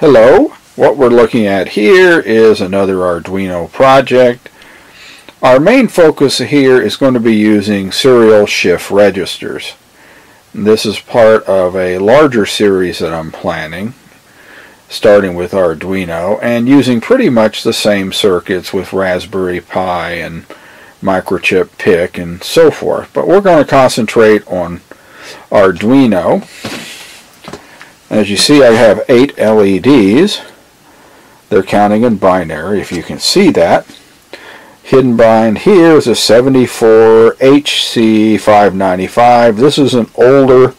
Hello, what we're looking at here is another Arduino project. Our main focus here is going to be using serial shift registers. This is part of a larger series that I'm planning, starting with Arduino and using pretty much the same circuits with Raspberry Pi and microchip PIC and so forth. But we're going to concentrate on Arduino as you see, I have eight LEDs. They're counting in binary, if you can see that. Hidden behind here is a 74 HC595. This is an older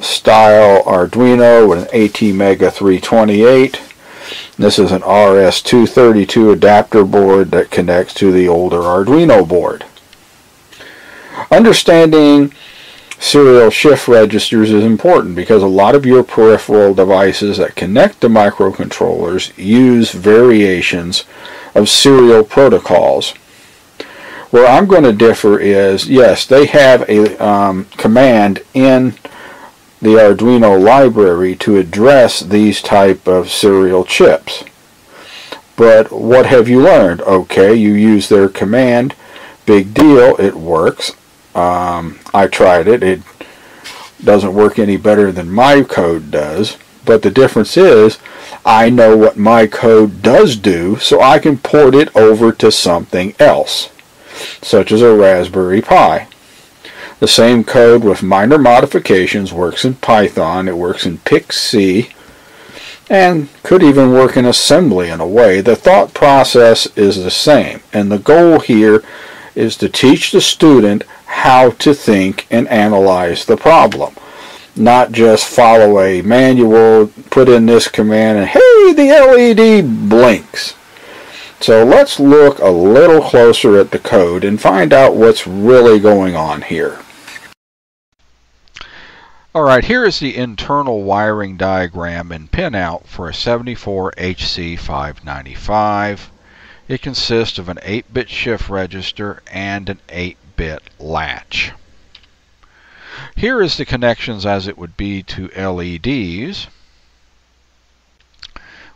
style Arduino with an ATmega 328. This is an RS232 adapter board that connects to the older Arduino board. Understanding serial shift registers is important because a lot of your peripheral devices that connect to microcontrollers use variations of serial protocols. Where I'm going to differ is, yes, they have a um, command in the Arduino library to address these type of serial chips. But what have you learned? Okay, you use their command, big deal, it works. Um, I tried it. It doesn't work any better than my code does. But the difference is I know what my code does do, so I can port it over to something else, such as a Raspberry Pi. The same code with minor modifications works in Python, it works in PIC-C, and could even work in assembly in a way. The thought process is the same, and the goal here is to teach the student how to think and analyze the problem. Not just follow a manual, put in this command, and hey, the LED blinks. So let's look a little closer at the code and find out what's really going on here. Alright, here is the internal wiring diagram and pinout for a 74HC595. It consists of an 8-bit shift register and an 8 bit latch. Here is the connections as it would be to LEDs.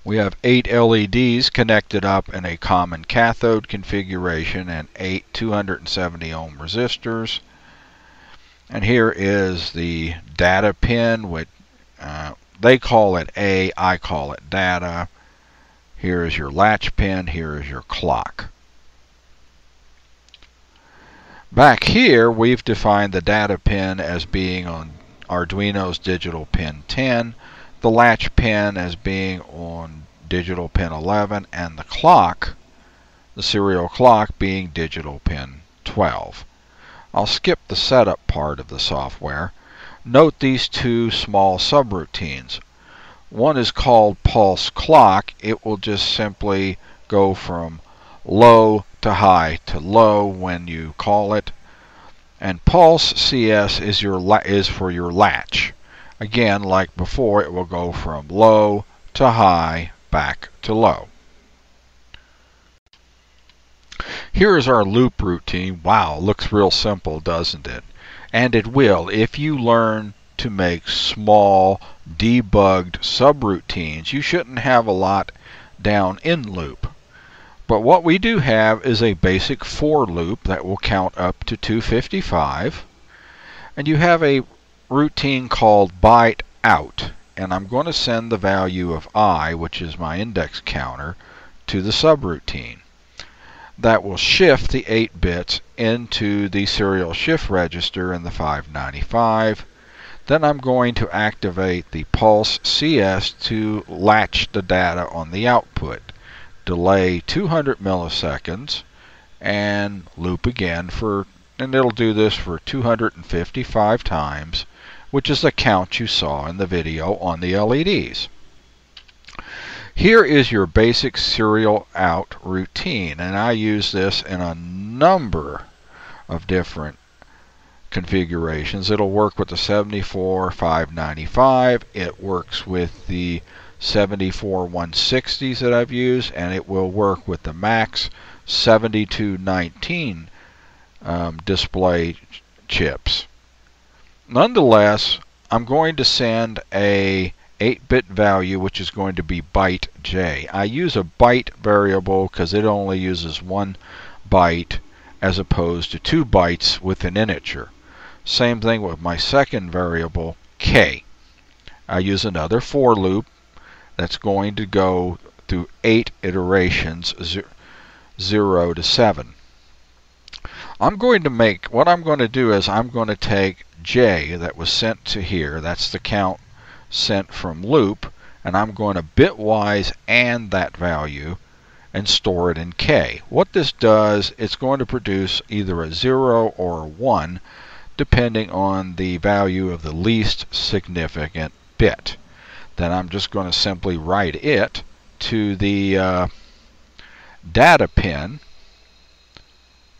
We have eight LEDs connected up in a common cathode configuration and eight 270 ohm resistors. And here is the data pin, which uh, they call it A, I call it data. Here is your latch pin, here is your clock. Back here, we've defined the data pin as being on Arduino's digital pin 10, the latch pin as being on digital pin 11, and the clock, the serial clock, being digital pin 12. I'll skip the setup part of the software. Note these two small subroutines. One is called pulse clock. It will just simply go from low to high to low when you call it. And pulse CS is your is for your latch. Again, like before, it will go from low to high, back to low. Here is our loop routine. Wow, looks real simple, doesn't it? And it will if you learn to make small debugged subroutines. You shouldn't have a lot down in loop. But what we do have is a basic for loop that will count up to 255. And you have a routine called byte out. And I'm going to send the value of i, which is my index counter, to the subroutine. That will shift the 8 bits into the serial shift register in the 595. Then I'm going to activate the pulse CS to latch the data on the output delay 200 milliseconds and loop again for and it'll do this for 255 times which is the count you saw in the video on the LEDs. Here is your basic serial out routine and I use this in a number of different configurations. It'll work with the 74 595. It works with the 74 160s that I've used, and it will work with the Max 7219 um, display chips. Nonetheless, I'm going to send a 8-bit value which is going to be byte j. I use a byte variable because it only uses one byte as opposed to two bytes with an integer. Same thing with my second variable k. I use another for loop that's going to go through 8 iterations 0 to 7. I'm going to make, what I'm going to do is I'm going to take j that was sent to here, that's the count sent from loop, and I'm going to bitwise and that value and store it in K. What this does, it's going to produce either a 0 or a 1 depending on the value of the least significant bit. Then I'm just going to simply write it to the uh, data pin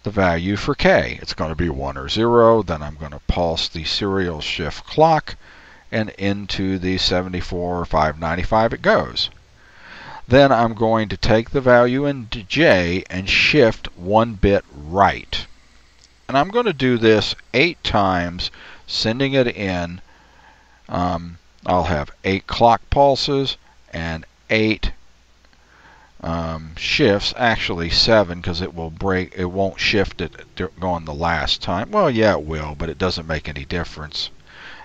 the value for K. It's going to be 1 or 0. Then I'm going to pulse the serial shift clock and into the 74595 it goes. Then I'm going to take the value in J and shift one bit right. And I'm going to do this eight times, sending it in. Um, I'll have eight clock pulses and eight um, shifts. Actually, seven because it will break. It won't shift it going the last time. Well, yeah, it will, but it doesn't make any difference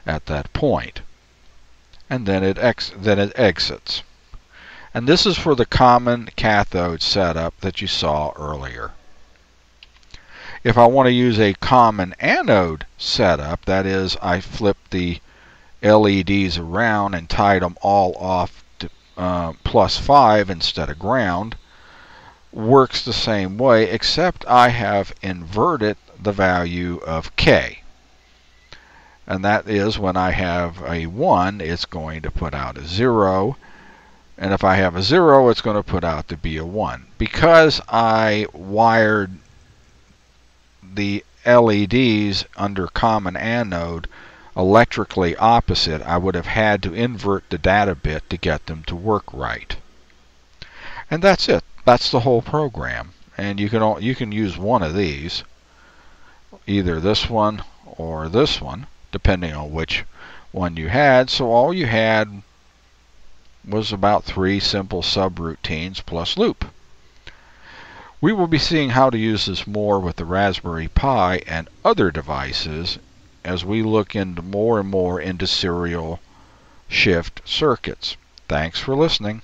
at that point. And then it ex then it exits. And this is for the common cathode setup that you saw earlier. If I want to use a common anode setup, that is, I flip the LEDs around and tied them all off to uh, plus 5 instead of ground, works the same way, except I have inverted the value of K. And that is when I have a 1 it's going to put out a 0 and if I have a 0 it's going to put out to be a 1 because I wired the LEDs under common anode electrically opposite I would have had to invert the data bit to get them to work right and that's it that's the whole program and you can you can use one of these either this one or this one depending on which one you had. So all you had was about three simple subroutines plus loop. We will be seeing how to use this more with the Raspberry Pi and other devices as we look into more and more into serial shift circuits. Thanks for listening.